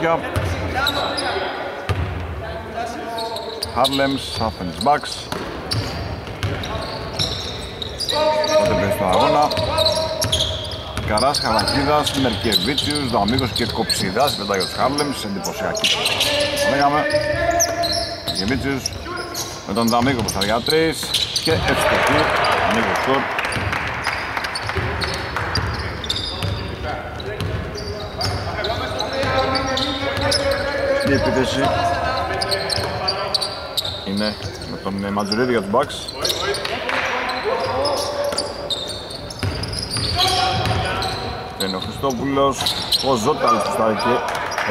καλησπέρα από το Πατάνο Λιώσια. Harlems, Athens Bucks. Πότε παίζει στο αγώνα. Καράς, Χαρακίδας, Μερκεβίτσιους, Δαμίγος και Κοψιδάς πετάει για τους Harlems, εντυπωσιακή. Λέγαμε. Μερκεβίτσιους με τον Δαμίγο που θα για τρεις και ευστοχή, Δαμίγο σκορ. Η επίθεση είναι με τον ε, Ματζουρίδη για τους Bucks. Και είναι ο Χριστόπουλος, ο Ζώταλης που στάει και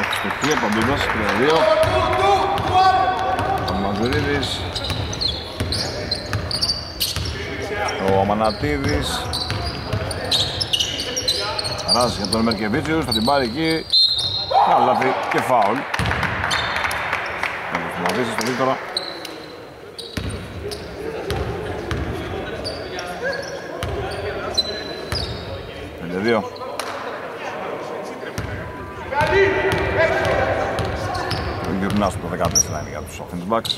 ευστοχή από Μπίδας, 3-2. Ο Ματζουρίδης, ο Αμανατίδης, Αράζει για τον Μερκεβίτσιους, θα την πάρει εκεί Καλάθι και φάουλ. Να το θυμαδίσει στο Βίκτορα. Πέντε δύο. Ο Γκυρνάς το 14 είναι για τους offense backs.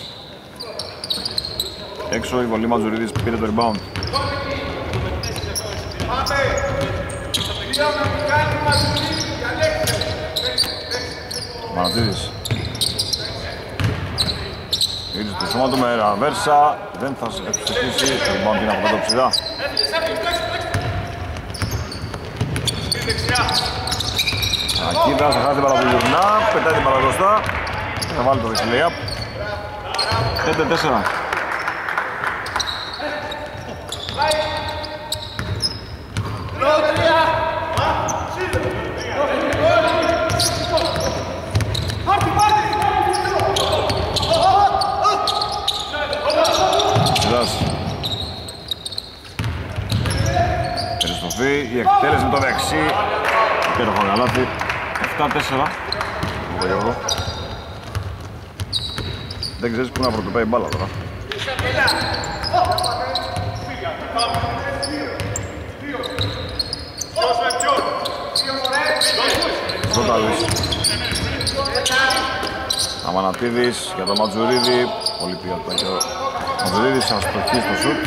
Έξω η βολή Μαζουρίδης πήρε το rebound. Μανατίδης Ήρθε το σώμα του με ραβέρσα Δεν θα ευστοχίσει Το rebound είναι από το ψηλά. Ακίδας θα χάσει την παραπολυρνά Πετάει την παραγωστά Θα βάλει το δεξιλέα 5-4 Ψηλάς Περιστοφή, η εκτέλεση με το δεξί Υπέροχο γαλάτι 7-4 Το Γιώργο Δεν ξέρεις πού να πρωτοπάει η μπάλα τώρα. Ζώταλης Αμανατίδης για τον Ματζουρίδη. Πολύ ποιότητα και ο Ματζουρίδης αστοχή στο σουτ.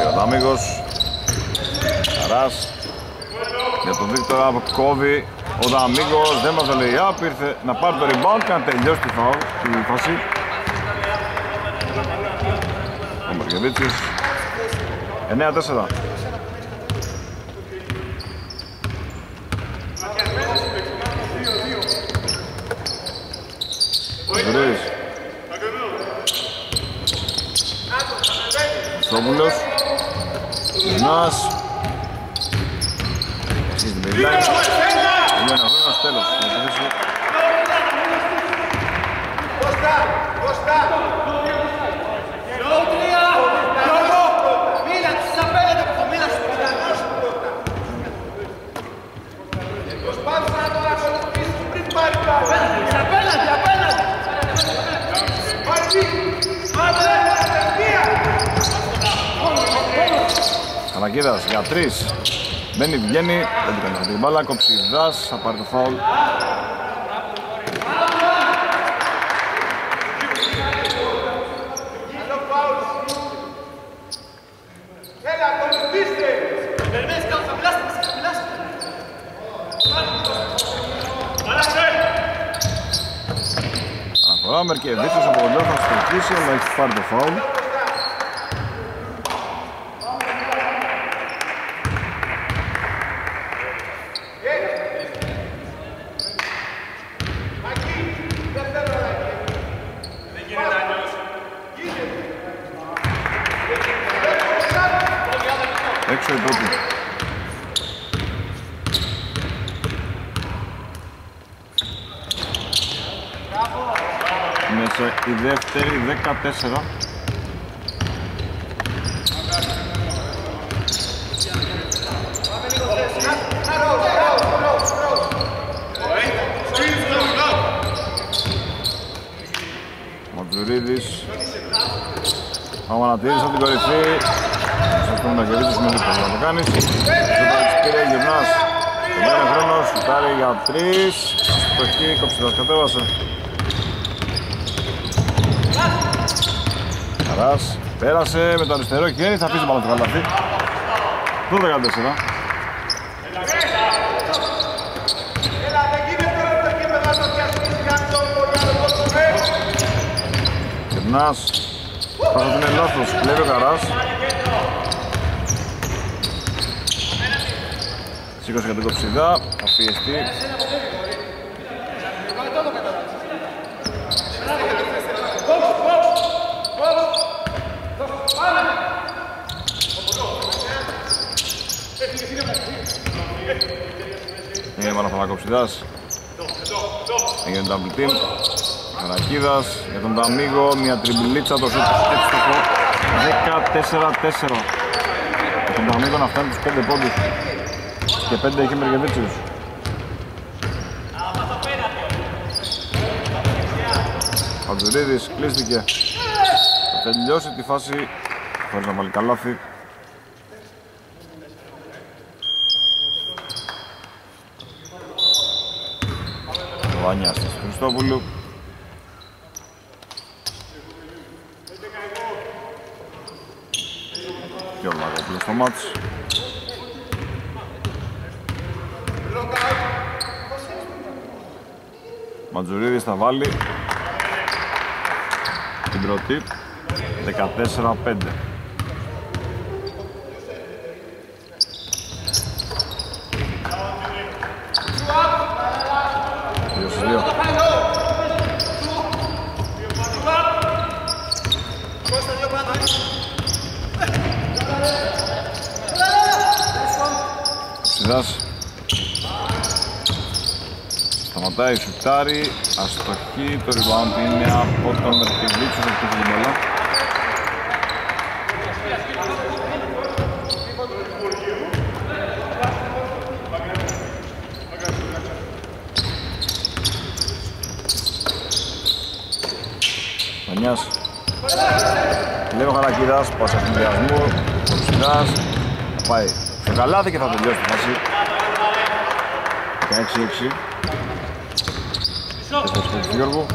Και ο Δάμιγος Καράς Για τον Βίκτορα κόβει ο Δαμίγος δεν μας το λέει up, ήρθε να πάρει το rebound και να τελειώσει τη, φάου, τη φάση. Ο Μαρκεβίτσης. 9-4. Ζουρίδης. Στόπουλος. Ζουνάς. Εσείς την περιλάει. Είναι ένα χρόνος τέλος. Η επίθεση Καλακίδας για τρεις. Μπαίνει, βγαίνει, δεν του κάνει την μπάλα, κοψιδάς, θα πάρει το φάουλ. Αναφορά, Μερκεβίτσιος από κοντά θα στοχίσει, αλλά έχει πάρει το φάουλ. Έξω η πρώτη. Μέσα η δεύτερη 14. Ματζουρίδης Αμανατήρης από την κορυφή Σας πούμε να γυρίζεις με δίπλα να το κάνεις Ζωτάκης κύριε Γυμνάς. Μένει χρόνος, σουτάρει για τρεις. Στοχή, κοψιδάς κατέβασε. Χαράς, πέρασε με το αριστερό χέρι, θα αφήσει πάνω το καλάθι. 12-14. Κερνάς, θα είναι λάθος, κλέβει ο Καράς. Σήκωσε για την κοψιδά, θα πιεστεί. Είναι πάνω Φαλακοψιδάς. Έγινε double team. Καρακίδας για τον Ταμίγο, μια τριμπιλίτσα, το σούτ εύστοχο. 14-4. Για τον Ταμίγο να φτάνει τους 5 πόντους. Και 5 έχει Μεργεβίτσιους. Ο Τζουρίδης κλείστηκε. Θα τελειώσει τη φάση χωρίς να βάλει καλάθι. Ο Βανιάς της Χριστόπουλου. Και ο Λαγόπουλος στο μάτς. Ματζουρίδης θα βάλει την πρώτη 14-5 Δύο στους δύο. Ψηδάς Σταματάει, σουτάρει, αστοχή, το rebound είναι από τον Μερκεβίτσο από το Βουλμέλα. Μανιάς. Λέει ο Χαρακίδας, πάσα συνδυασμού, ο Ψηλάς, πάει στο καλάθι και θα τελειώσει τη φάση. 16-6. Ευχαριστώ τον Γιώργο.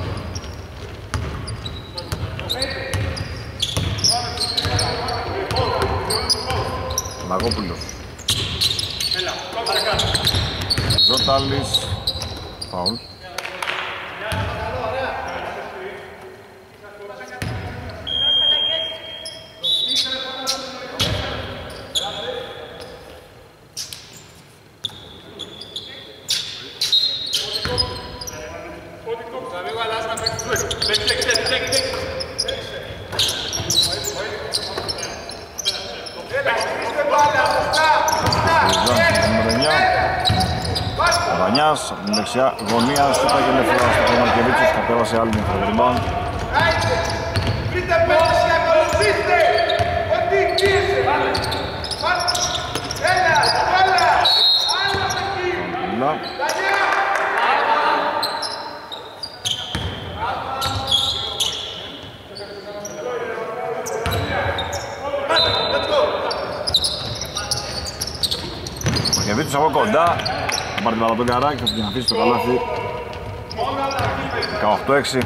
Μαγόπουλος. Ζώταλης. Φαουλ. Βανιάς από την δεξιά γωνία σου τα ελεύθερα στο Μαρκεβίτσος κατέβασε άλλη μια φορά rebound. Βρείτε πέτες και ακολουθήστε! Ότι πίεσε! Έλα, έλα! Άλλα εκεί! Κουλά. Δανιά! Μαρκεβίτσος από κοντά θα πάρει την μπάλα τον καράκι θα την αφήσεις το καλάθι 18-6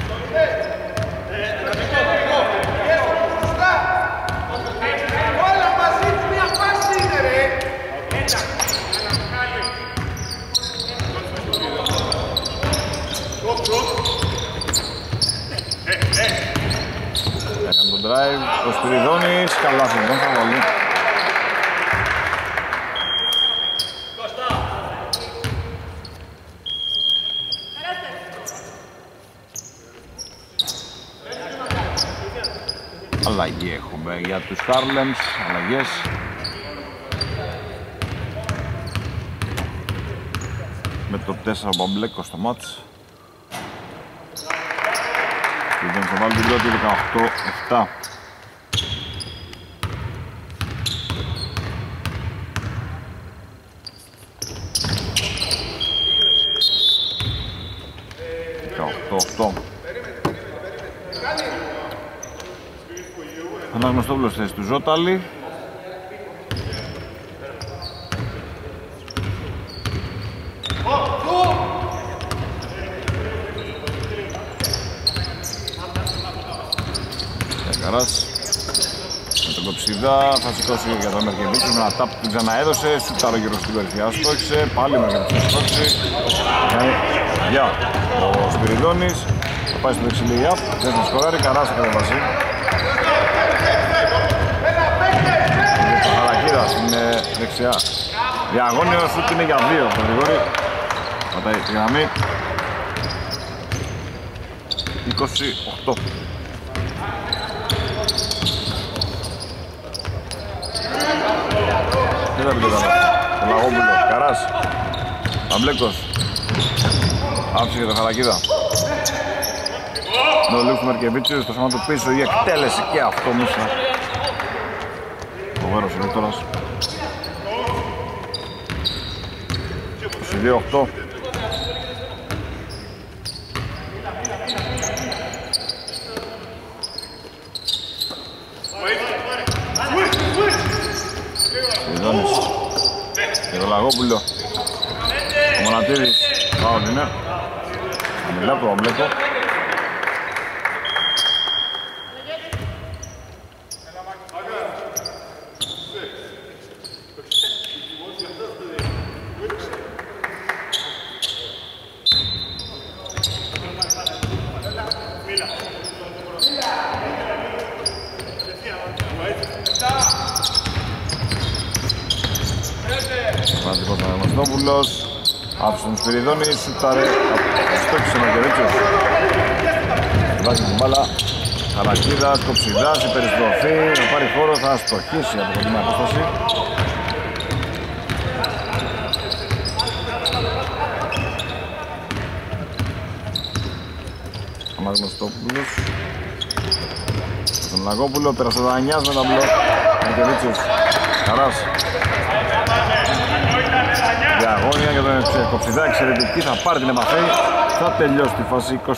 Όλα μαζί του μια φάση είναι ρε! Έκανε τον drive, ο Σπυριδόνης, καλάθι δεν θα βάλει Αλλαγή έχουμε για τους Harlems, αλλαγές. Με το 4 μπαμπλέκο στο μάτς. Λοιπόν, θα βάλει την πρώτη 18-7. Ένας γνωστόπλος θέση του Ζώταλη. Ε, Καράς. Με τον Κοψίδα θα σηκώσει για τον Μερκεβίτσος με ένα τάπ που ξαναέδωσε σουτάρο γύρω στην κορυφιά στόχισε πάλι με γραψή στόχιση ε, Γεια. Ο Σπυριδόνης θα πάει στο δεξιλί δεν θα σκοράρει Καράς θα κατεβασεί είναι δεξιά διαγώνιο σουτ είναι για δύο το Γρηγόρη πατάει τη γραμμή 28 Δεν θα πει το καλά. Το Λαγόπουλο. Καράς. Αμπλέκος. Άψη για το Χαρακίδα. Με ο Λούκ Μερκεβίτσιος στο σώμα του πίσω η εκτέλεση και αυτό μέσα. Ο Βέρος είναι C'est temps. Σπυριδόνη, σουτάρε, στόχισε Μακεβίτσιος βάζει την μπάλα. Χαρακίδας, Κοψιδάς, η περιστροφή θα πάρει χώρο, θα στοχίσει από την απόσταση Αναγνωστόπουλος τον Λαγόπουλο, πέρασε τα 9 με τον μπλοκ. Μακεβίτσιος, Χαράς. για αγώνια για τον Κοψιδά εξαιρετική θα πάρει την επαφή θα τελειώσει τη φάση 24-8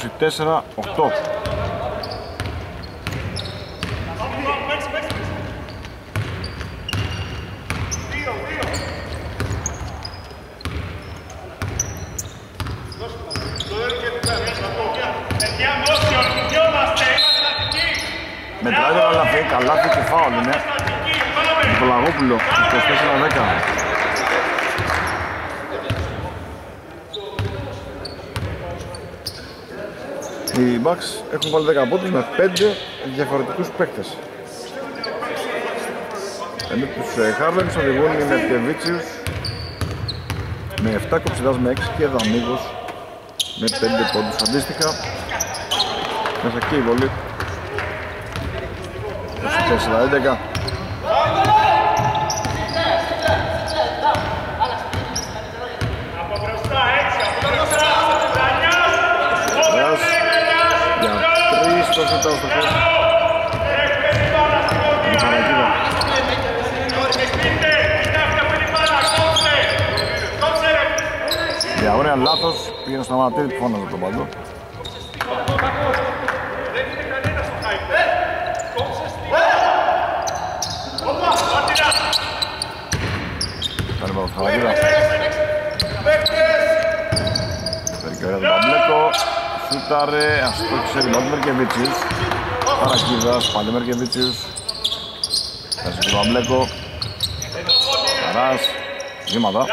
Μετράει το καλάθι, καλάθι και φάουλ είναι το Λαγόπουλο 24-10 Οι Bucks έχουν βάλει 10 πόντους με 5 διαφορετικούς παίκτες. Ενώ τους ε, Harlems οδηγούν οι Μερκεβίτσιους με 7 κοψιδάς με 6 και Δαμίγος με 5 πόντους αντίστοιχα. Μέσα και η βολή. 24-11. Ρας για τρεις το σουτάω στο φως. Με Χαρακίδα. Για ωραία λάθος πήγαινε στο μανατήρι που φώναζε τον παντό. Κάνει πάνω στο Χαρακίδα. Φέρει και ωραία τον Παμπλέκο. Σούταρε, αστόχισε την πάλι Μερκεβίτσιους. Χαρακίδας, πάλι Μερκεβίτσιους. Πέρασε τον Παμπλέκο. Καράς. Βήματα.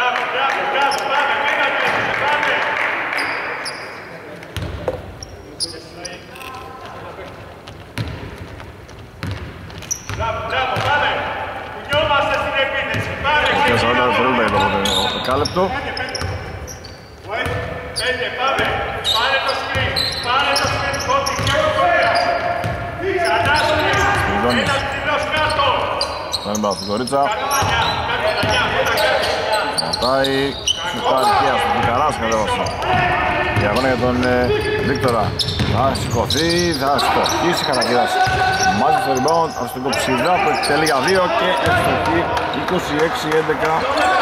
Και 40 δευτερόλεπτα για το πρώτο δεκάλεπτο. Σπυριδόνης. Παίρνει μπάλα στην κορίτσα. Ματάει. Σουτάρει και αυτό. Καράς κατέβασε. Διαγώνα για τον ε, Βίκτορα. Θα σηκωθεί, θα στοχίσει Καρακίδας. Μάζεις στο rebound, από στον Κοψιδά που εκτελεί για 2 και ευστοχή 26-11.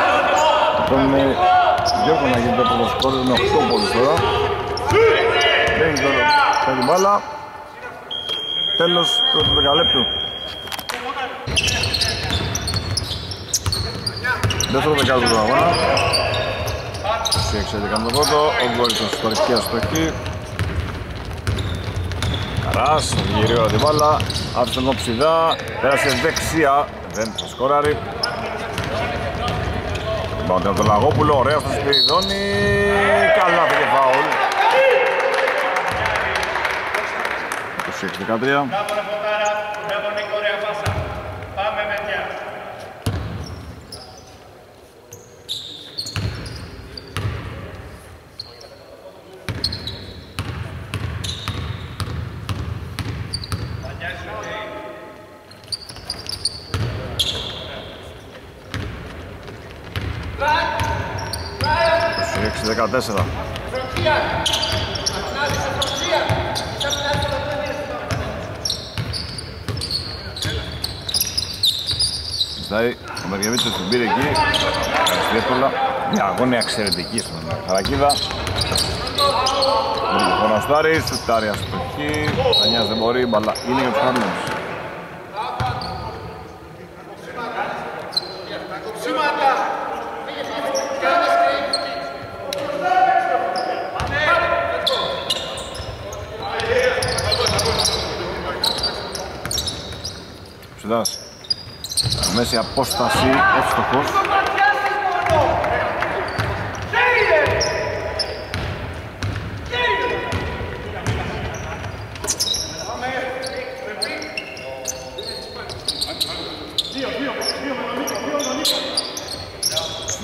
Τον ε, Γιώργο να γίνεται από το σκόρ με 8 πόντους τώρα. Μπαίνει τώρα παίρνει την μπάλα. Τέλος του δεκαλέπτου. Δεύτερο δεκάλεπτο του αγώνα. 26-11 το πρώτο. Ο Γκόριτος στο ρηφκία στοχή. Καράς, γυρίζει την μπάλα, άφησε τον ψηδά, πέρασε δεξιά, δεν θα σκοράρει. Πάμε από τον Λαγόπουλο, ωραία στο Σπυριδόνι, καλά πήγε φάουλ. 26-13. Δεκατέσσερα. Ζητάει ο Μεργεβίτσος την πήρε εκεί, εύκολα, μια αγώνια εξαιρετική στον Χαρακίδα. Ο Ναστάρης, σουτάρει αστοχή, θα νοιάζει δεν μπορεί, μπαλά είναι για τους Χάρλεμς. Ψηλάς. Μέση απόσταση, εύστοχος.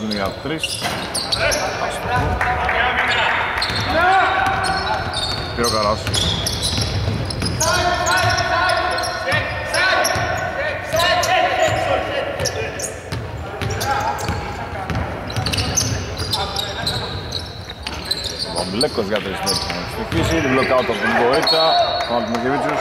Είναι για τρεις. Πήρε ο Καράς. Ο Μπλέκος για τρεις μέτρες να στοιχήσει, την μπλοκάω από τον Μποέτσα, τον Αλτιμοκεβίτσιος.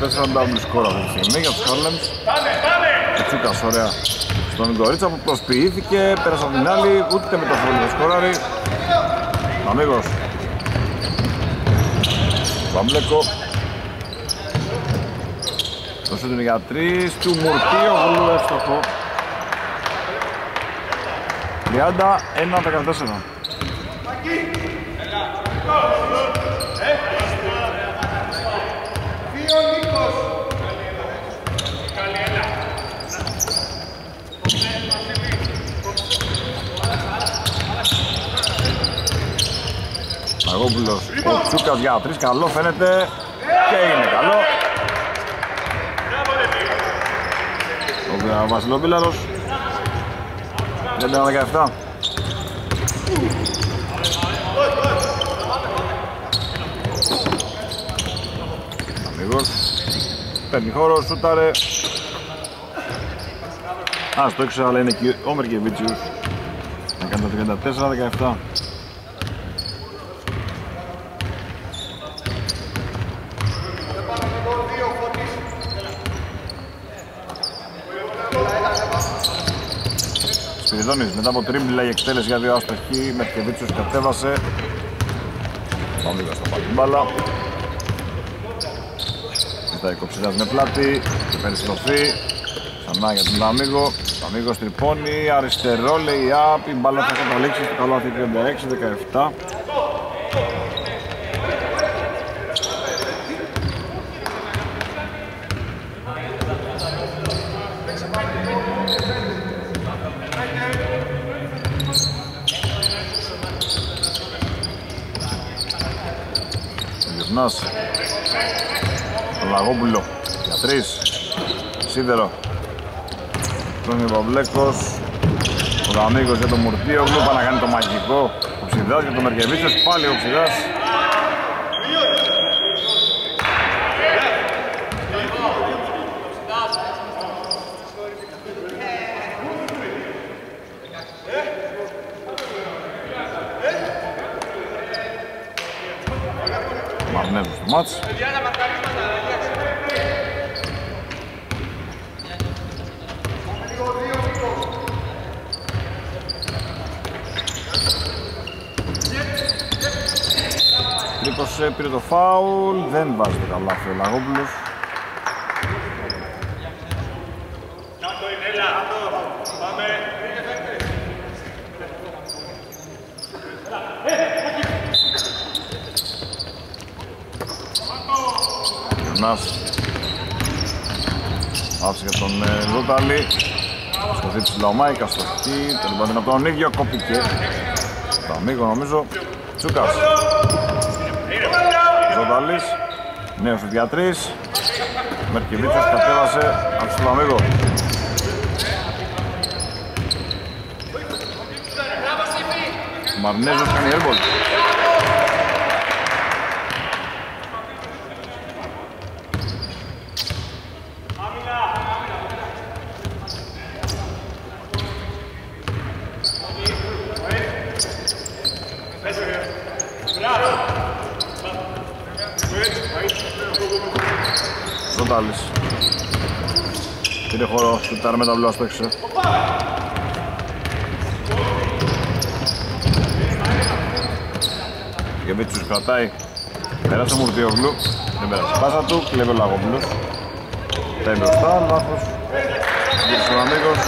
Τέσσερα double score αυτή τη στιγμή για τους Harlems. Ο Τσούκας ωραία στον Κορίτσα που προσποιήθηκε, πέρασε από την άλλη, ούτε με το φόλι δεν σκόραρει. Αμίγος. Παμπλέκο. Το σούτ είναι για τρεις, του Μουρτίου, γλου εύστοχο. 31-14. Αγόπουλος, ο Τσούκας για τρεις, καλό φαίνεται και είναι καλό. Ο Βασιλοπίλαρος, 5-17. Αμίγος, παίρνει χώρο, σούταρε. Α, στο έξω, αλλά είναι και ο Μερκεβίτσιους. Να κάνει το 34-17. Σπυριδόνης μετά από τρίμπλα η εκτέλεση για δύο άστοχη Μερκεβίτσιος κατέβασε. Πάμε λίγο στο πάρει μπάλα. Μετά η κοψιδάς με πλάτη και περιστροφή Ξανά για τον Ταμίγο. Ταμίγος τρυπώνει, αριστερό λέει απ, η μπάλα θα καταλήξει στο καλάθι 36-17 Καπνός Λαγόπουλο για τρεις Σίδερο Τον ο Παυλέκος Ο Δαμίκος για τον Μουρτίο Γλούπα να κάνει το μαγικό Ο Ψιδάς για τον Μερκεβίτσιος Πάλι ο Ψιδάς Μαρνέζος στο μάτς. Τρίπωσε, πήρε το φάουλ, δεν βάζει το καλάθι ο Λαγόπουλος. Γιονάς. Άφησε για τον ε, Ζούταλη Σκοθεί ψηλά ο Μάικας στο χτί, τον είπατε από τον ίδιο κόπηκε. Το αμίγο νομίζω. Τσούκας Ζούταλης νέος του διατρής Μερκεβίτσος κατέβασε από τον αμίγο Μαρνέζος κάνει airball Ζοντάλης Πήρε χώρο, σουτάρ με τα μπλουά στο έξω Γεβίτσιος κρατάει. Πέρασε ο Μουρτιόγλου Δεν πέρασε πάσα του, κλέβει ο Λαγόπουλος Τα μπροστά, λάθος Γύρισε ο Αμίγος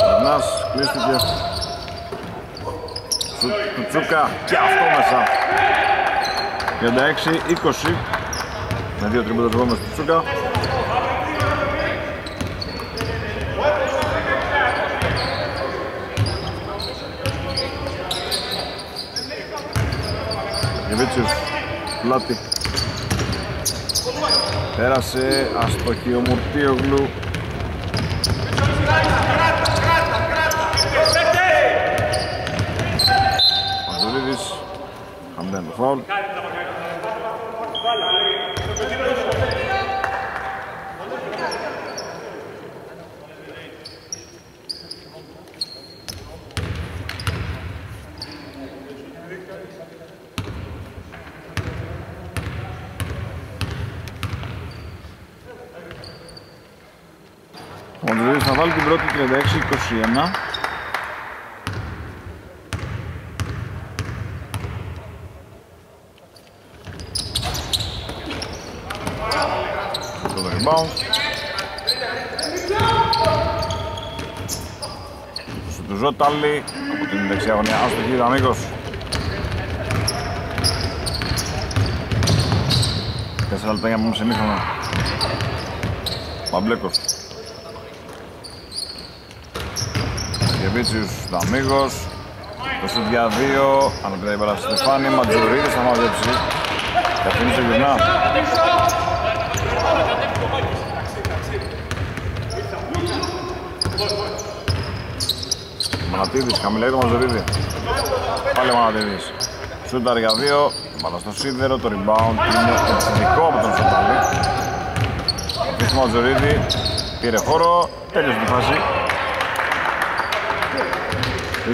Περνάς, κλείστηκε Σου του Τσούκα και αυτό μέσα 36-20 με δύο τριμπούτες γόμες του Τσούκα Γεβίτσιος, πλάτη Πέρασε αστοχή ο Μουρτίογλου Μαζουρίδης Χαμδέν το φάουλ Ο Μαντζουρίδης θα βάλει την πρώτη 36-21 Το rebound Σου του Ζώταλη από την δεξιά γωνία άστοχη αμίγος Τέσσερα λεπτά για να πούμε σε μήχρονο Παμπλέκος Γεβίτσιους Δαμίγος Το σουτ για δύο Αναπηδάει παρά στη Στεφάνη Ματζουρίδης θα μαζέψει Και αφήνει στο γυρνά. Μανατίδης, χαμηλά το Μαζουρίδη Πάλι ο Μανατίδης. Σούταρ για δύο Μπαλά στο σίδερο, το rebound είναι εξαιρετικό από τον Σούταλη Αφήσει Μαζουρίδη Πήρε χώρο, τέλειωσε τη φάση 36-23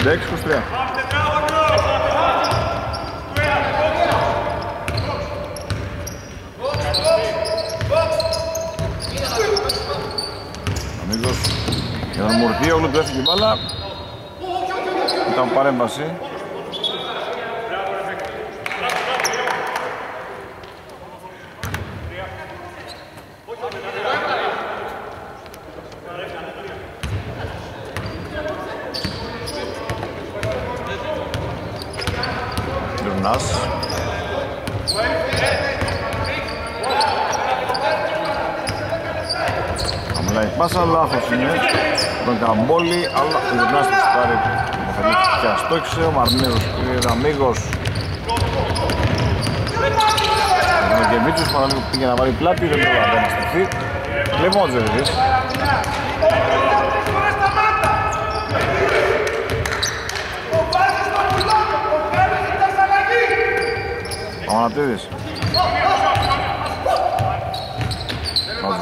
Αμίγος για τον Μουρτίογλου του έφυγε η μπάλα. Ήταν παρέμβαση Πάσα λάθος είναι. Τον Καμπόλη Αλλά ο Γυρνάστης πάρει Ο Φελίκης και αστόχισε Ο Μαρνέος πήρε Ραμίγος Ο Νοκεβίτσος παραλίγο πήγε να βάλει πλάτη Δεν προλαβαίνει να στηθεί Λοιπόν ο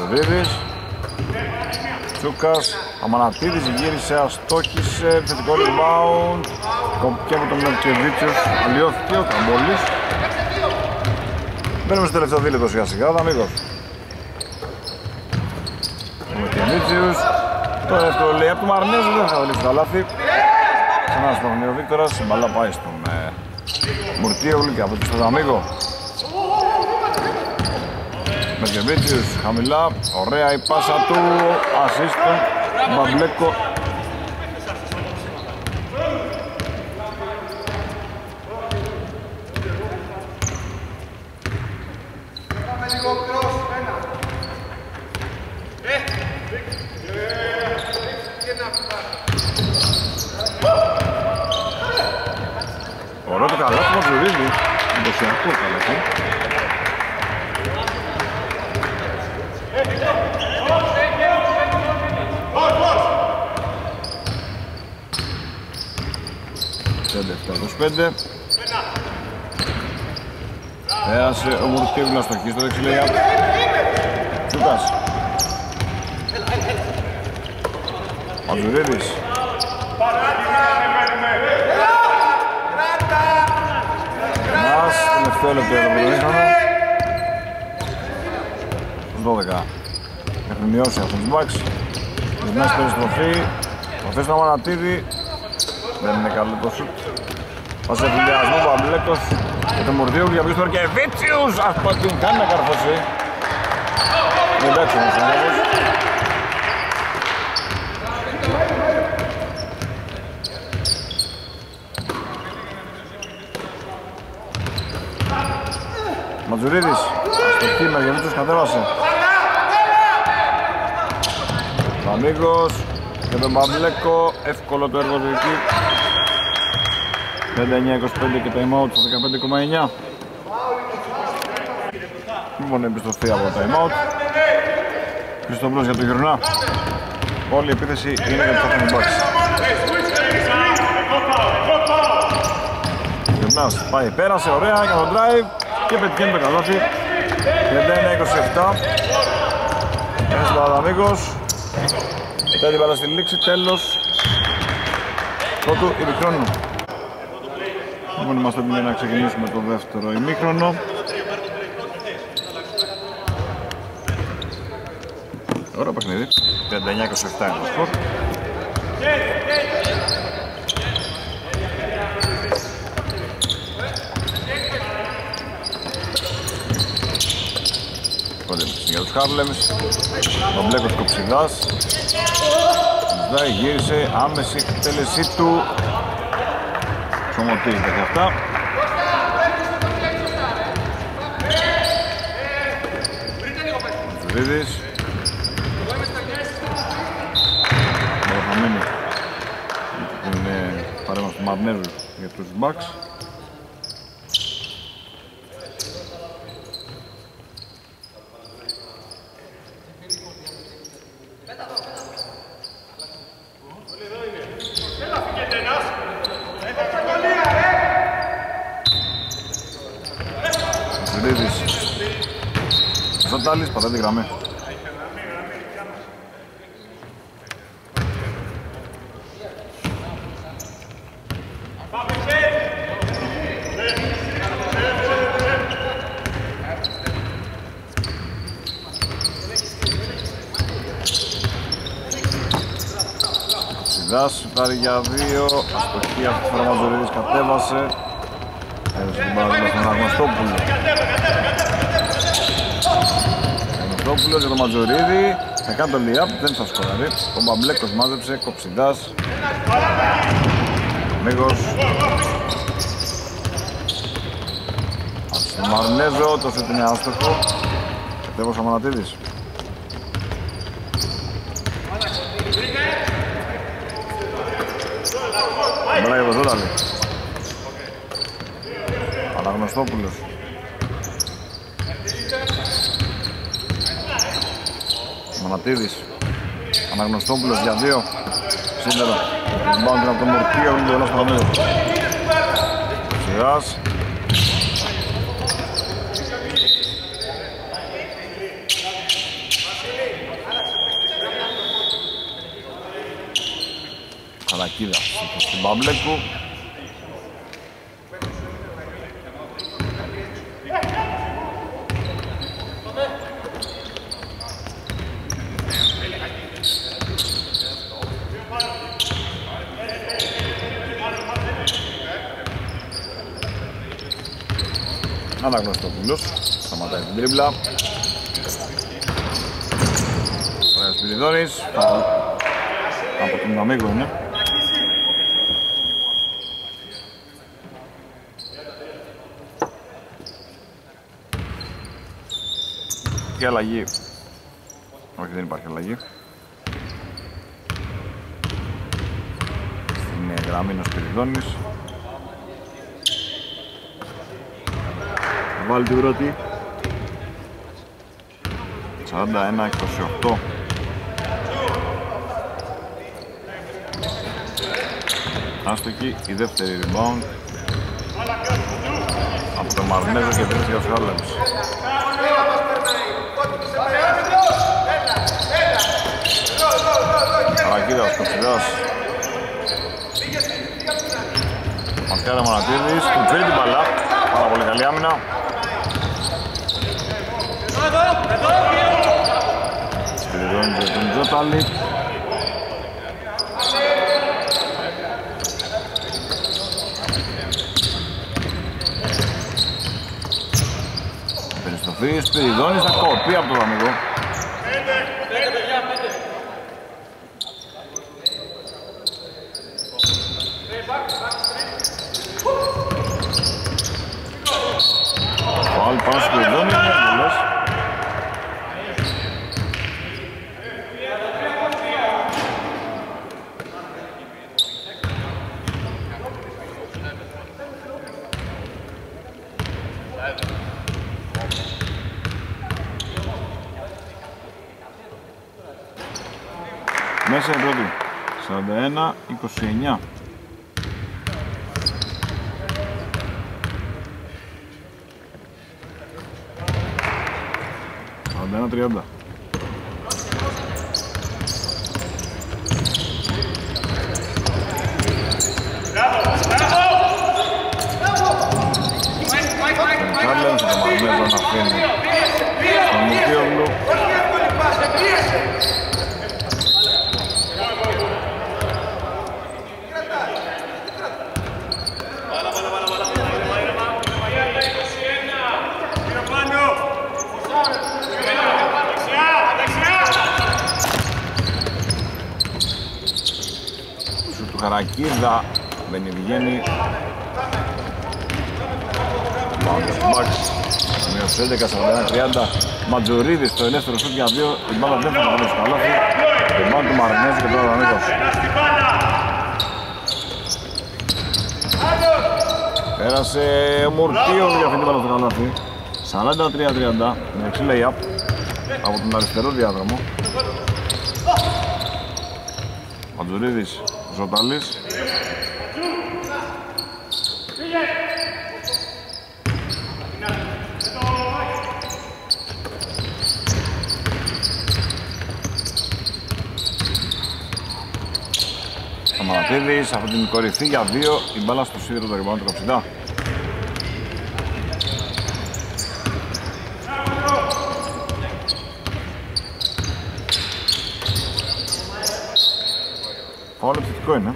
Τζεβιδής Τσούκας. Αμανατίδης γύρισε, αστόχησε, θετικό rebound. Και από τον Μερκεβίτσιος αλλιώθηκε ο Καμπόλης. Μπαίνουμε στο τελευταίο δίλεπτο σιγά σιγά, Δαμίγος. Ο Μερκεβίτσιος. Το δεύτερο λέει από του Μαρνέζου, δεν θα βολήσει τα λάθη. Ξανά σπαχνεί ο Βίκτορας, η μπαλά πάει στον ε, Μουρτίογλου και από εκεί στο Δαμίγο. Begia beti ez hamela horreai pasatu hasitu magleko Ο θες να Μανατίδη. Δεν είναι καλό το σουτ. Πάσε φιλιασμό, Παμπλέκος. Και το Μουρδίου για πίσω και Βίτσιους. Αυτό την κάνει να καρφώσει. Εντάξει όμως ο άνθρωπος. Ματζουρίδης, αστοχή Μεργεβίτσος κατέβασε. Παμίγκος και τον Παμπλέκο, εύκολο το έργο του εκεί. 59-25 και time out στο 15,9. Λοιπόν, επιστροφή από time out. Χριστομπρός για το γυρνά. Όλη η επίθεση είναι για τους Athens Bucks. Γυρνάς, πάει, πέρασε, ωραία, για το drive και πετυχαίνει το καλάθι. 51-27. Ένας Παπαδαμίκος. Μετά την μπάλα στη λήξη, τέλος. Πρώτου ημιχρόνου. Λοιπόν, είμαστε έτοιμοι να ξεκινήσουμε το δεύτερο ημίχρονο. Ωραίο παιχνίδι. 39-27 είναι το σκορ. Πρώτη για τους Χάρλεμς. Ο Μπλέκος Κοψιδάς. Ζητάει, γύρισε, άμεση εκτέλεσή του. Ξομωτίζεται και αυτά. Ζουρίδης. Τώρα θα μείνει την ε, παρέμβαση του Μαρνέζου για τους Bucks. Ζουρίδης. Ζωτάλης, πατάει τη γραμμή. Σιδάς, πάρει για δύο, αστοχή αυτή τη φορά Μαζουρίδης κατέβασε. Έδωσε την παραδείγμα στον Αγνωστόπουλο. Αγνωστόπουλος για τον Ματζορίδη. Θα κάνει το layup, δεν θα σκοράρει. Ο Μπαμπλέκος μάζεψε, Κοψιντάς. Μίγος. Μαρνέζο, το σετ είναι άστοχο. Κατέβος ο Μανατίδης. Μπράβο για το Ζώταλη. Αναγνωστόπουλος. Μανατίδης. Αναγνωστόπουλος για δύο. Σύντερο. Rebound από τον Μουρκίο, είναι το Ελλάς Παραμίδος. Σιγάς. Χαρακίδας στην Παμπλέκου. Αναγνωστόπουλος σταματάει την τρίμπλα Ωραία Σπυριδόνης από τον Αμίγο είναι και αλλαγή. Όχι δεν υπάρχει αλλαγή. Στην γραμμή είναι ο Σπυριδόνης βάλει την πρώτη. 41-28 Άστοχη η δεύτερη rebound. Από τον Μαρνέζο και βρίσκει ο Σάλεμς Καρακίδας, Κοψιδάς Μακάρα Μανατίδης, του παίρνει την μπαλά. Πάρα πολύ καλή άμυνα. Σπυριδώνει για τον Τζόταλη Περιστοφή, Σπυριδώνης θα κοπεί από τον αμυγό Πάλι πάνω στο Σπυριδώνη, είναι βολές. Μέσα η πρώτη. 41-29. Σαράντα τριάντα. Κάρλενς, το Μαρμέζο να αφήνει στον Μουτίογλου. Σου του Χαρακίδα μπαίνει βγαίνει Μάγκος Μπαξ Μείος 11, 41, 30 Ματζουρίδης το ελεύθερο σούτ για δύο. Η μπάλα δεν θα βγει στο καλάθι. Η μπάλα του Μαρνέζη και τώρα ο Νίκος Πέρασε ο Μουρτίος για αυτή την μπάλα στο καλάθι. 43-30 με εξή lay-up από τον αριστερό διάδρομο. Ματζουρίδης Ζωταλής Σταματίδης από την κορυφή για δύο η μπάλα στο σίδερο του rebound του Καψιδά Φάουλ επιθετικό είναι.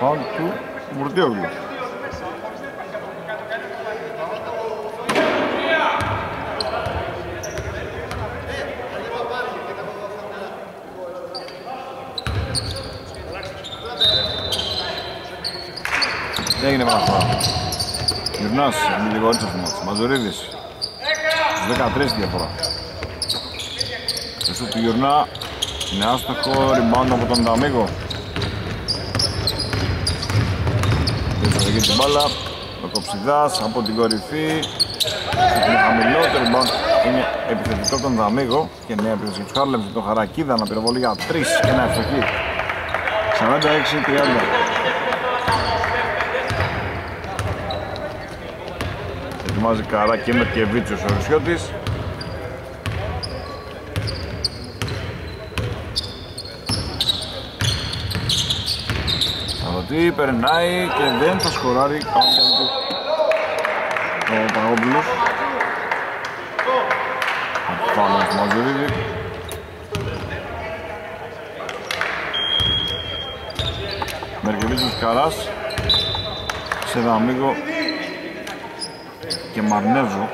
Φάουλ του Μουρτιόγλου. Τι έγινε με αυτό. Γυρνάς, είναι λίγο έτσι στο μάτς. Μαζουρίδης. Στους 13 διαφορά. Το σου του Γιουρνά είναι άστοχο, rebound από τον Νταμίγο. Πίσω εκεί την μπάλα, ο Κοψιδάς από την κορυφή. Είναι χαμηλό, το rebound είναι επιθετικό τον Δαμίγο και νέα επίθεση του Χάρλεμς με τον Χαρακίδα να πυροβολεί για 3 και ένα ευστοχή. 46-30. Ετοιμάζει καρά και με και Βίτσιος ο Ρουσιώτης. Σαββατή περνάει και δεν θα σκοράρει πάνω του ο Παγόπουλος. Πάμε στο Μαζουρίδη. Μερκεβίτσος Καράς σε Δαμίγο και Μαρνέζο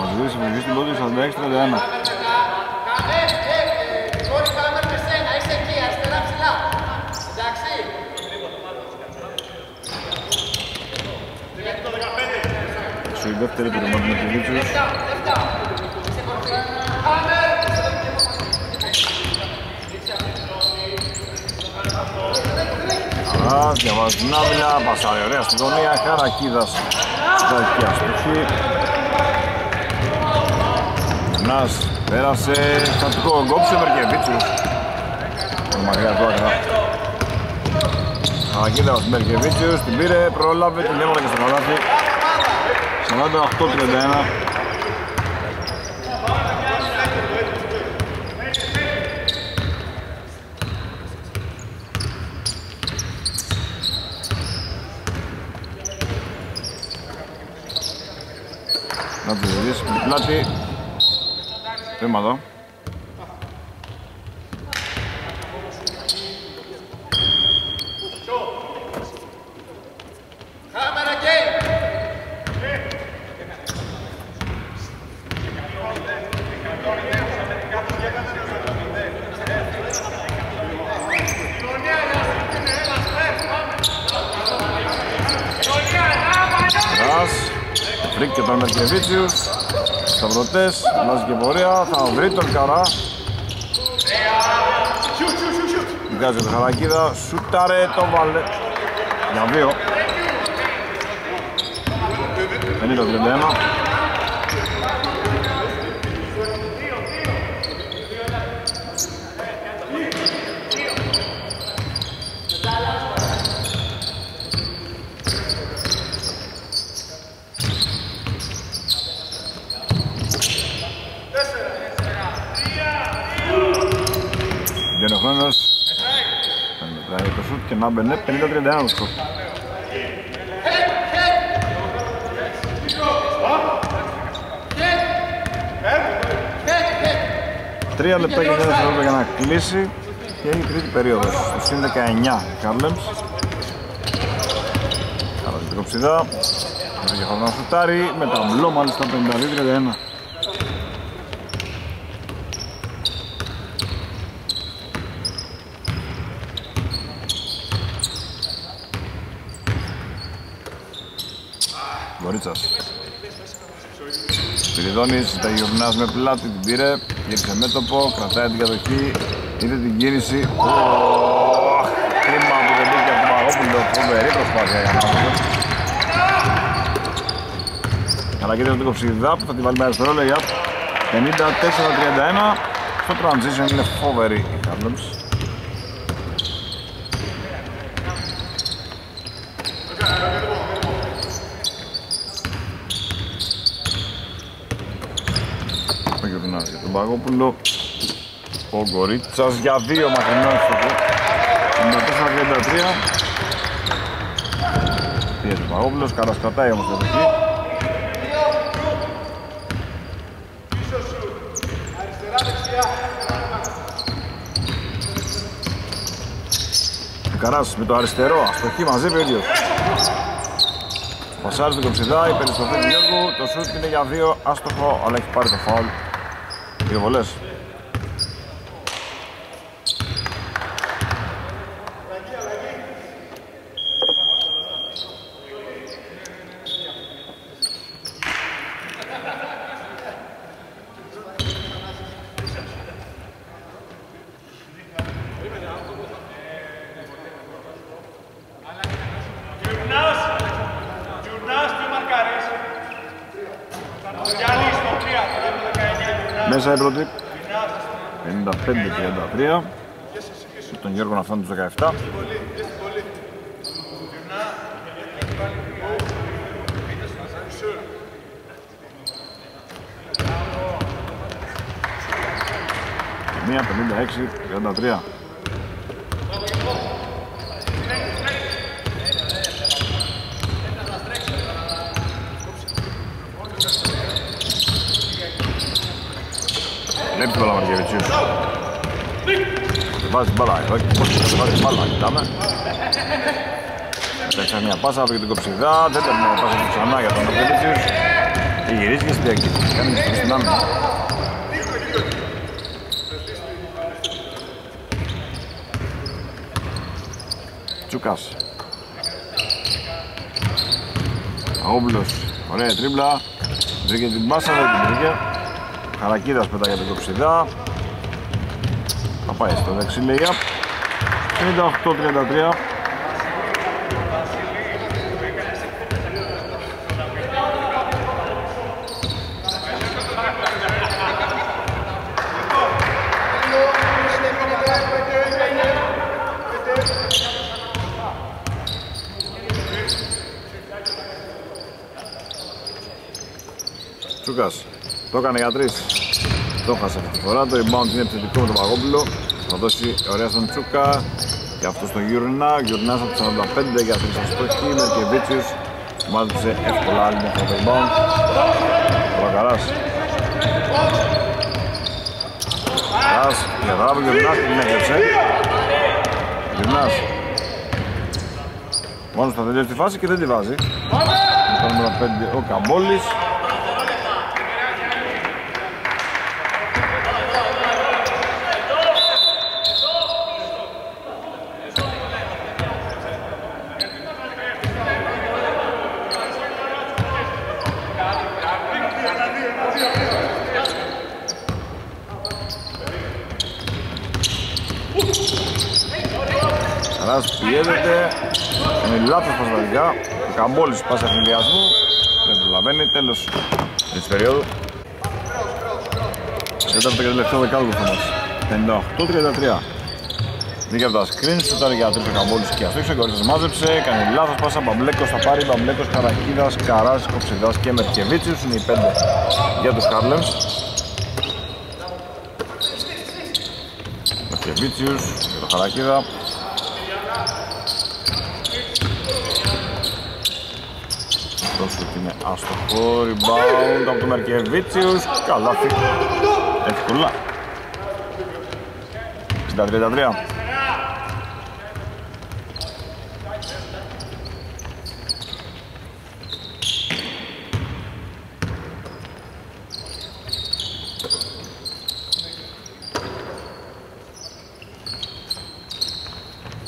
Μαζουρίδης συμμετοχή στην πρώτη 46-31 η δεύτερη πυρομάτη με τη Βίτσους. Α, διαβάζει την άμυνα, πασάρει ωραία στην γωνία, Χαρακίδας στα εκεί αστοχή. Νας πέρασε, στατικό γκόψε Μερκεβίτσιος. Μακριά του άκρα. Χαρακίδας Μερκεβίτσιος, την πήρε, πρόλαβε, την έβαλε και στο καλάθι. 48-31 Να του δεις με πλάτη. Θέμα εδώ Μερκεβίτσιους Σταυρωτές, αλλάζει και πορεία, θα βρει τον Καρά. Βγάζει τον Χαρακίδα, σούταρε, το βάλε Για δύο. 50-31 να μπαινε 50-31 το σκορ. Τρία λεπτά και 10 δευτερόλεπτα για να κλείσει και έχει τρίτη περίοδος. Στο συν 19 Κάρλεμς. Άρα την κοψιδά. Έχει χρόνο να σουτάρει με τα μπλό μάλιστα 52-31. Σπυριδόνης, τα γιορνάς με πλάτη, την πήρε, γύρισε μέτωπο, κρατάει την κατοχή, είδε την κίνηση. Κρίμα που δεν μπήκε από τον Παγόπουλο, φοβερή προσπάθεια για να Αλλά κοίταξε τον Κοψιδά που θα τη βάλει με αριστερό, λέει 54-31. Στο transition είναι φοβερή η Harlems. Παγόπουλο ο Γκορίτσας για δύο μακρινό στο 54-33 Πίεσε ο Παγόπουλος, καλώς κρατάει όμως το δοχή Καράς με το αριστερό, αστοχή μαζεύει ο ίδιος Πασάρι του Κοψιδά, η περιστροφή του Γιώργου, το σούτ είναι για δύο, άστοχο, αλλά έχει πάρει το φάουλ. Δύο βολές. Γιουρνάς, Γιουρνάς τι μαρκάρεις. Γιάννης το 3, τώρα με 19 Γιουρνάς. Μέσα η πρώτη. 55-33. Τον Γιώργο να φτάνει τους 17. Μία 56-33. Βλέπει την μπάλα Μαρκεβιτσίου. Βάζει την μπάλα, εδώ και πώς θα βάζει την μπάλα, κοιτάμε. Έπαιξε μια πάσα από την κοψιδά, δεν παίρνει μια πάσα του ξανά για τον Μαρκεβιτσίου. Και γυρίζει και στην διακίνηση, κάνει και στην άμυνα. Τσούκας. Αγόμπλος, ωραία τρίμπλα. Βρήκε την πάσα, δεν την βρήκε. Χαρακίδας πετά για την κοψιδά. Θα πάει στο δεξί λέει 58-33. Τσούκας το έκανε για τρεις το χάσε αυτή τη φορά. Το rebound είναι επιθετικό με τον Παγόπουλο. Θα δώσει ωραία στον Τσούκα. Και αυτό στον Γιουρνά. Γιουρνάς από το 45 για τρεις αστόχοι Μερκεβίτσιος μάζεψε εύκολα άλλη μια φορά το rebound. Ο Βακαράς Βακαράς για δράβο Γιουρνάς την έκλεψε Γιουρνάς. Μόνος θα τελειώσει τη φάση και δεν τη βάζει. Το νούμερο 5 ο Καμπόλης Καράς πιέζεται, είναι λάθος πασβαλικά, ο Καμπόλης πάσα ευθυνδιασμού, δεν προλαβαίνει, τέλος της περίοδου. Τέταρτο και τελευταίο δεκάλεπτο θα μας. 58-33. Δίκαια από τα screen, σουτάρει για τρεις ο Καμπόλης και αυτό ξεκορίτσας μάζεψε, κάνει λάθος πάσα, Μπαμπλέκος θα πάρει, Μπαμπλέκος, Καρακίδας, Καράς, Κοψιδάς και Μερκεβίτσιους, είναι οι πέντε για τους Χάρλεμς. Μερκεβίτσιους, για το Χαρακίδα, Το σουτ είναι άστοχο, rebound από τον Μερκεβίτσιους, καλάθι, εύκολα. 60-33.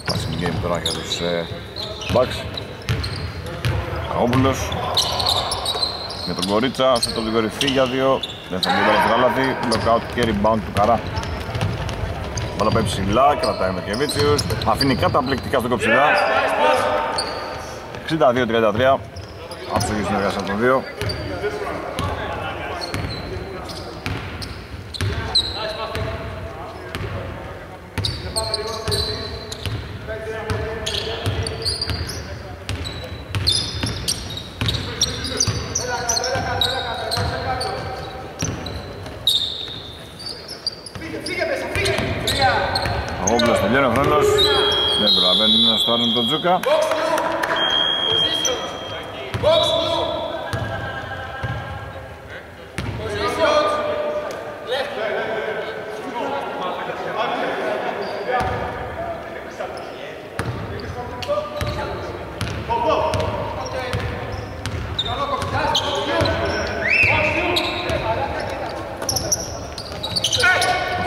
Passing game τώρα για τους ε, Bucks. Αγόπουλος με τον Κορίτσα, στο το την κορυφή για δύο. Δεν θα μπει μπάλα στο καλάθι, knockout και rebound του Καρά. Μπάλα πάει ψηλά, κρατάει με Κεβίτσιους αφήνει καταπληκτικά στο κοψιδά 62-33 Αψογή συνεργασία των δύο Δεν προλαβαίνουν να στο τον Τζούκα.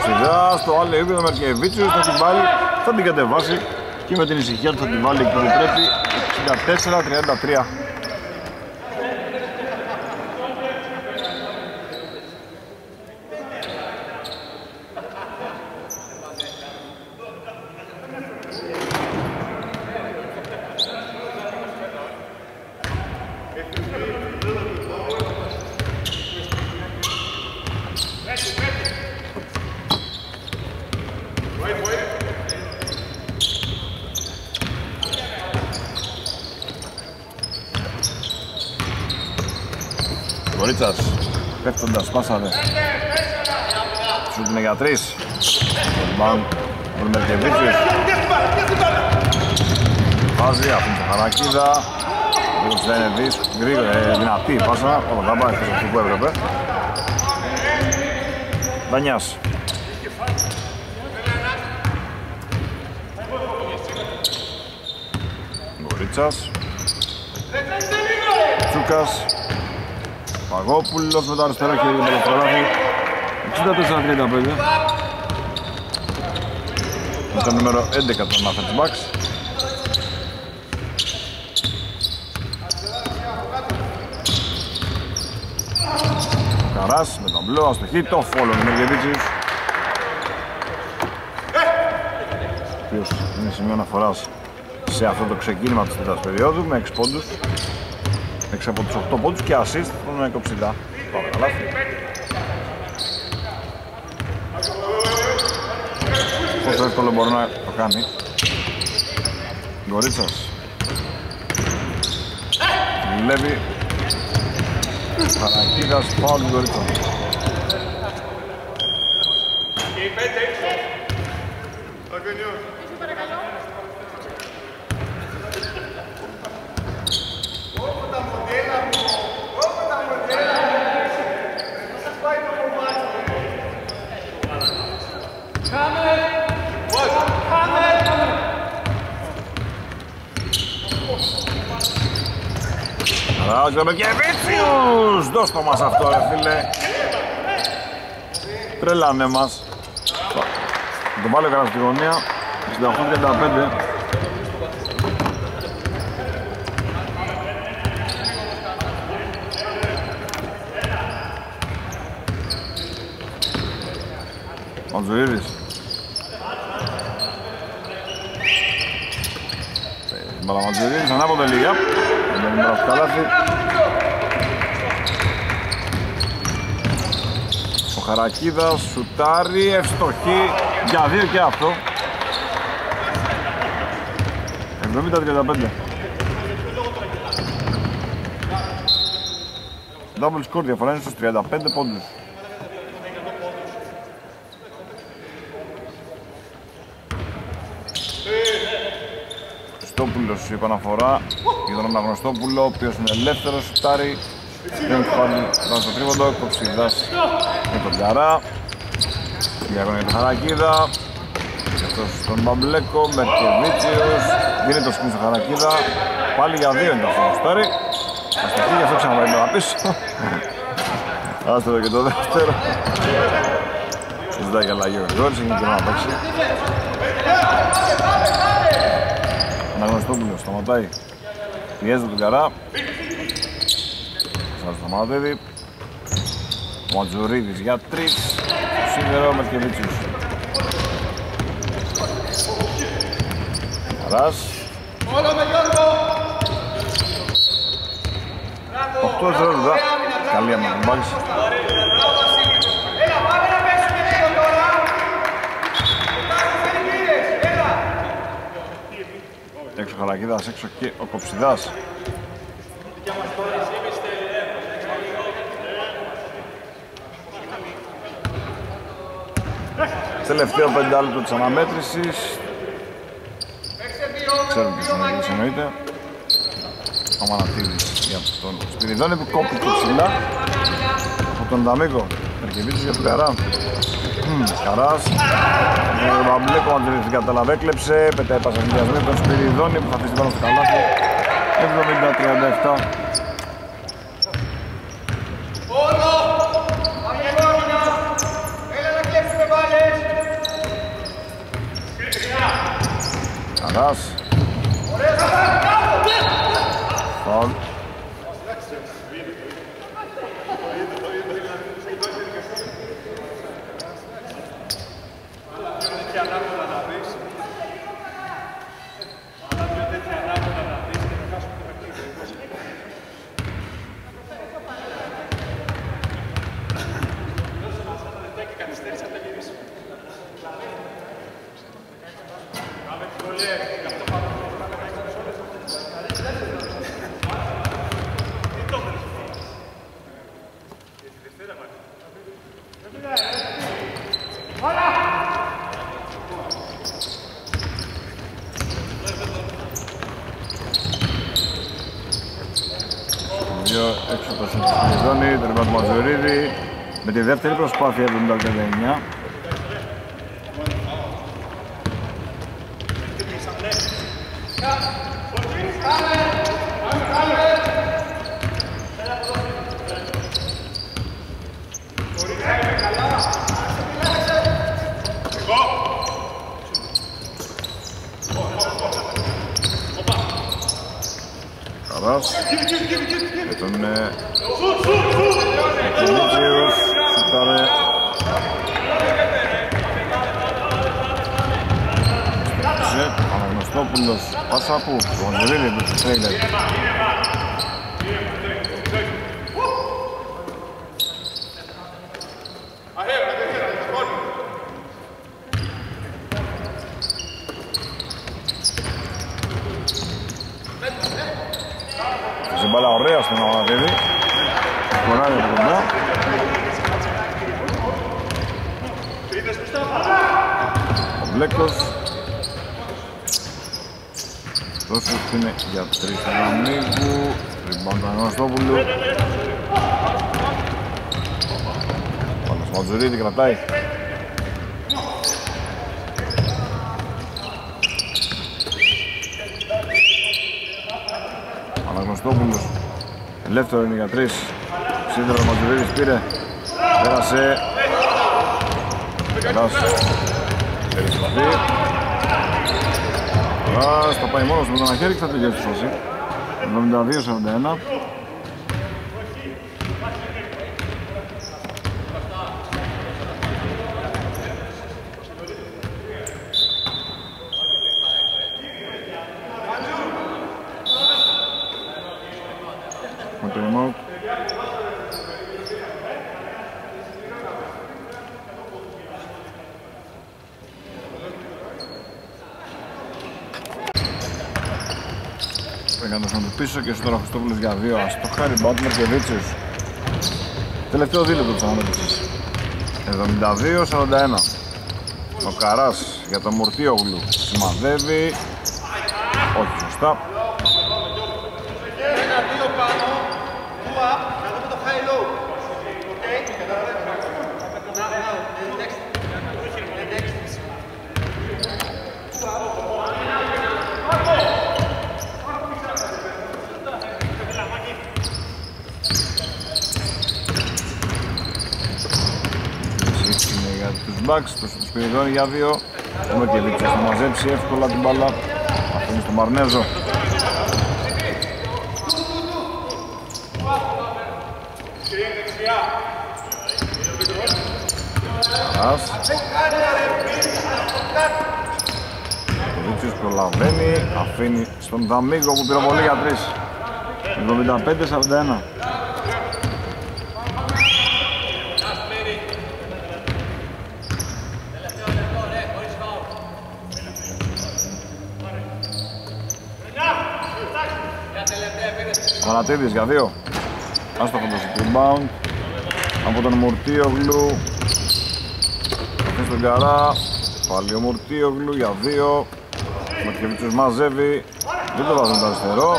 Σιγά στο άλλο ύπνο Μαρκεβίτσιος θα την βάλει, θα την κατεβάσει και με την ησυχία του θα την βάλει εκεί που πρέπει 64-33. Κορίτσας, πέφτοντας, σπάσανε. Σουτ είναι για τρεις. Rebound, ο Μερκεβίτσιος. Βάζει, αφήνει το χαρακίδα. Λίγος δεν είναι δύσκολο, γρήγορα, ε, δυνατή η πάσα. Όλα τα πάει, εκτός αυτή που έπρεπε. Δανιάς. Κορίτσας. Τσούκας. Παγόπουλος με το αριστερό χέρι με το προλάβει 64-35 με το νούμερο 11 των Athens Bucks Καράς με τον μπλό αστοχή το φόλο με Μεργεβίτσιος ο οποίος είναι σημείο αναφοράς σε αυτό το ξεκίνημα της τρίτας περίοδου με 6 πόντους 6 από τους 8 πόντους και assist τον Κοψιδά. Πάμε καλά. Πόσο εύκολο μπορεί να το κάνει. Γκορίτσας. Δουλεύει. Παρακίδας, φάουλ Γκορίτσα. Ράζο Μεκεβίτσιους! Δώσ' το μας αυτό ρε φίλε. Τρελάνε μας. Θα το βάλω κανένα στη γωνία. 68-35. Μαντζουίδης. Μπαλαμαντζουίδης, ανάποδα λίγα. Δεν είναι μπρος καλάθι. Ο Χαρακίδας σουτάρει, ευστοχή για δύο και αυτό. 70-35. Double score διαφορά είναι στους 35 πόντους. Χριστόπουλος η επαναφορά για τον Αναγνωστόπουλο, ο οποίος είναι ελεύθερος, σουτάρει. Δεν έχει πάρει πάνω στο τρίποντο, Κοψιδάς με τον Καρά. Διαγωνία για τον Χαρακίδα. Και αυτός τον Μπαμπλέκο, Μερκεβίτσιος. Δίνει το σκηνή στο Χαρακίδα. Πάλι για δύο είναι το αυτός, σουτάρει. Αστοχή, γι' αυτό ξαναπάει τώρα πίσω. Άστο και το δεύτερο. Ζητάει καλά γύρω. Γρόρης έχει και να παίξει. Αναγνωστόπουλος σταματάει. Πιέζεται τον Καρά. Σας σταματεύει. Ο Ματζουρίδης για τρεις. Σίδερο Μερκεβίτσιος. Καράς. 8 δευτερόλεπτα. Καλή άμυνα. Μπάλις. Έλα, πάμε να παίξουμε λίγο τώρα. Φτάσουμε ελπίδες, έλα. Έξω Χαρακίδας, έξω και ο Κοψιδάς. Τελευταίο πεντάλεπτο της αναμέτρησης. Ξέρουμε ποιος είναι ποιος εννοείται. Ο Μανατίδης για τον Σπυριδόνη που κόπηκε ψηλά. Από τον Δαμίκο. Ερκεβίτσιος για τον Καρά. Καράς. Ε, ο Ραμπλέκο αντιλήφθη την κατάλληλα βέκλεψε. Πετάει πασαχυδιασμή από τον Σπυριδόνη που θα αφήσει πάνω στο καλάθι. 70-37. Καράς. Φαουλ. Δεύτερη προσπάθεια 79. Καράς και τον ε, Κολίτσιος σουτάρε Ζετ, Αναγνωστόπουλος, πάσα που, το Μαζουρίδη με τους τρέιλερ Σε μπάλα ωραία στον Αγαδίδη. Κοράρει από κοντά. Ο Μπλέκος. Το σουτ είναι για τρεις του Γαμίγου. Ριμπάν του Αναστόπουλου. Πάλος Ματζουρίδη κρατάει. Αναγνωστόπουλος Ελεύθερο είναι για τρεις Σύνδερο Ματζουρίδης πήρε Πέρασε Περάσει Περιστροφή Ρας θα πάει μόνος με το ένα χέρι και θα τελειώσει τη φάση 72-41 Με το remote Έκανας να του πίσω και στο Χριστόπουλος για δύο. Αστοχάρι Μπάτμερ και Βίτσιος. Τελευταίο δίλεπτο της. Αναμέτρησης 72-41 Ο Καράς για το Μουρτίογλου σημαδεύει. Όχι σωστά Ένα-δύο πάνω, two up, να δούμε το high low. Οκ, καταλαβαίνεις. Να, να, next. Next. Έτσι είναι για τους Bucks, το στους πυριδώνει για δύο. Ο Μερκεβίτσιος θα μαζέψει εύκολα την μπάλα Αφήνει στον Μαρνέζο. Καράς Ο Βίτσιος προλαβαίνει, αφήνει στον Δαμίγκο που πυροβολεί για τρεις. 75-41 Πανατίδης για δύο. Άστοχος το rebound. Από τον Μουρτίογλου. Αφήνει στον Καρά. Πάλι ο Μουρτίογλου για δύο. Ο Ματκεβίτσιος μαζεύει. Δεν το βάζουν το αριστερό.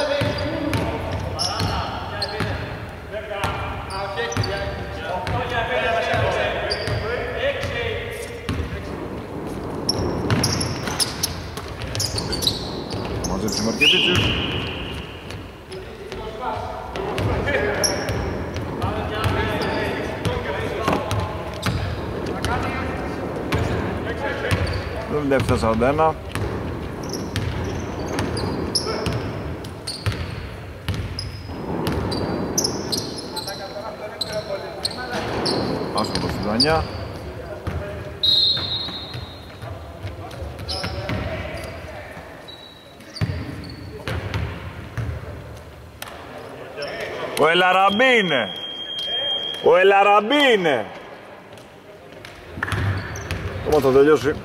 41. Άσχο 29. Ο Ελαραμπή είναι. Ο Ελαραμπή είναι. Τώρα θα τελειώσει.